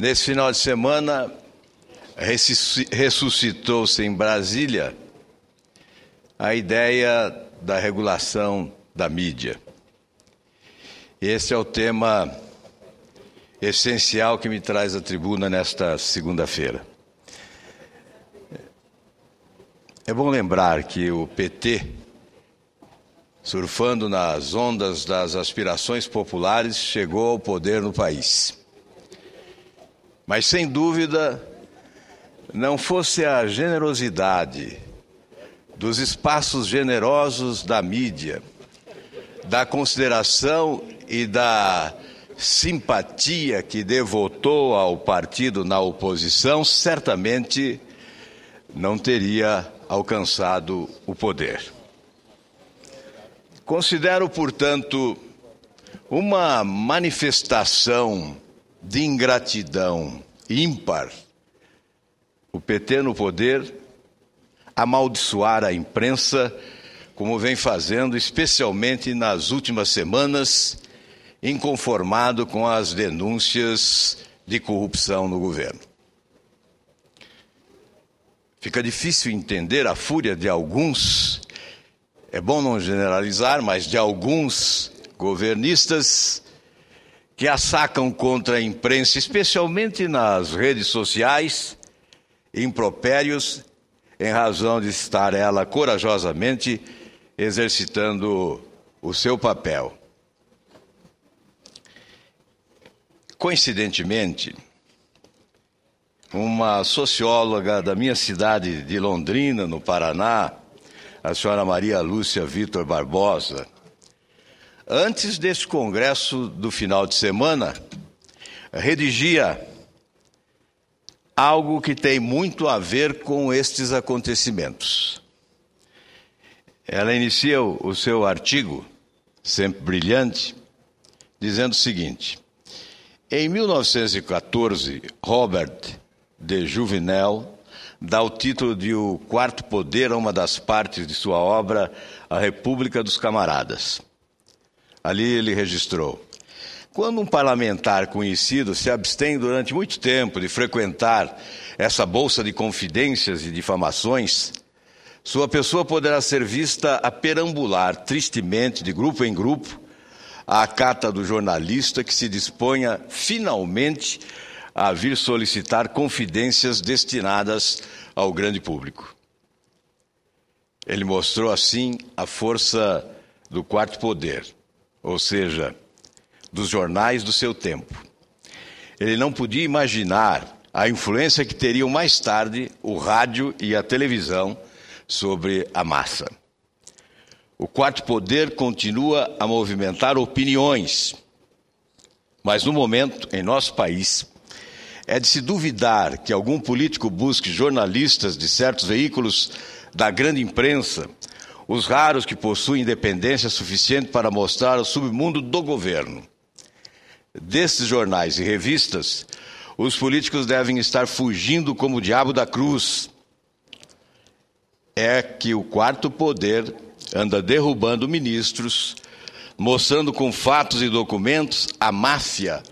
Nesse final de semana, ressuscitou-se em Brasília a ideia da regulação da mídia. Esse é o tema essencial que me traz à tribuna nesta segunda-feira. É bom lembrar que o PT, surfando nas ondas das aspirações populares, chegou ao poder no país. Mas, sem dúvida, não fosse a generosidade dos espaços generosos da mídia, da consideração e da simpatia que devotou ao partido na oposição, certamente não teria alcançado o poder. Considero, portanto, uma manifestação de ingratidão ímpar, o PT no poder amaldiçoar a imprensa, como vem fazendo, especialmente nas últimas semanas, inconformado com as denúncias de corrupção no governo. Fica difícil entender a fúria de alguns, é bom não generalizar, mas de alguns governistas que assacam contra a imprensa, especialmente nas redes sociais, impropérios, em razão de estar ela corajosamente exercitando o seu papel. Coincidentemente, uma socióloga da minha cidade de Londrina, no Paraná, a senhora Maria Lúcia Vitor Barbosa, antes deste congresso do final de semana, redigia algo que tem muito a ver com estes acontecimentos. Ela inicia o seu artigo, sempre brilhante, dizendo o seguinte: Em 1914, Robert de Juvenel dá o título de O Quarto Poder a uma das partes de sua obra, A República dos Camaradas. Ali ele registrou: quando um parlamentar conhecido se abstém durante muito tempo de frequentar essa bolsa de confidências e difamações, sua pessoa poderá ser vista a perambular tristemente, de grupo em grupo, à cata do jornalista que se disponha finalmente a vir solicitar confidências destinadas ao grande público. Ele mostrou assim a força do quarto poder ou seja, dos jornais do seu tempo. Ele não podia imaginar a influência que teriam mais tarde o rádio e a televisão sobre a massa. O quarto poder continua a movimentar opiniões, mas no momento, em nosso país, é de se duvidar que algum político busque jornalistas de certos veículos da grande imprensa os raros que possuem independência suficiente para mostrar o submundo do governo. Desses jornais e revistas, os políticos devem estar fugindo como o diabo da cruz. É que o quarto poder anda derrubando ministros, mostrando com fatos e documentos a máfia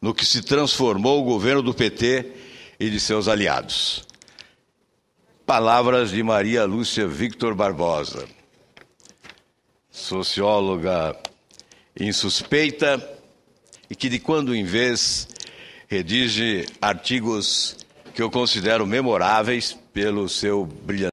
no que se transformou o governo do PT e de seus aliados. Palavras de Maria Lúcia Victor Barbosa, socióloga insuspeita e que de quando em vez redige artigos que eu considero memoráveis pelo seu brilhante